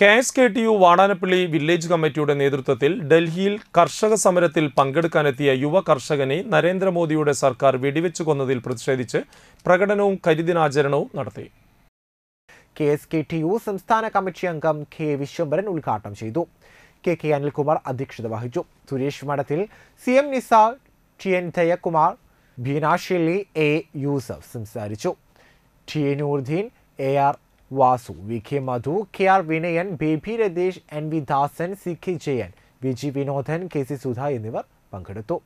K S K T U Vadanappally village കമ്മിറ്റിയുടെ നേതൃത്വത്തിൽ ഡൽഹിയിൽ കർഷക സമരത്തിൽ പങ്കെടുക്കാനെത്തിയ യുവ കർഷകനെ നരേന്ദ്രമോദിയുടെ സർക്കാർ വെടിവെച്ചു കൊന്നതിൽ പ്രതിഷേധിച്ച് പ്രകടനവും കരിദിനാചരണവും നടത്തി. K S K T U സംസ്ഥാന കമ്മിറ്റി അംഗം കെ വിശ്വംബരൻ ഉദ്ഘാടനം ചെയ്തു. കെ കെ അനിൽകുമാർ അധ്യക്ഷത വഹിച്ചു. Suresh Madathil C M Nisa T N Jayakumar Beena Shelly A Yusuf സംസാരിച്ചു. T A Noorudheen A R Vasu V K Madhu K R Vinayan Baby Ratheesh N V Dasan C K Jayan V G Vinodan K C Sudha എന്നിവർ പങ്കെടുത്തു.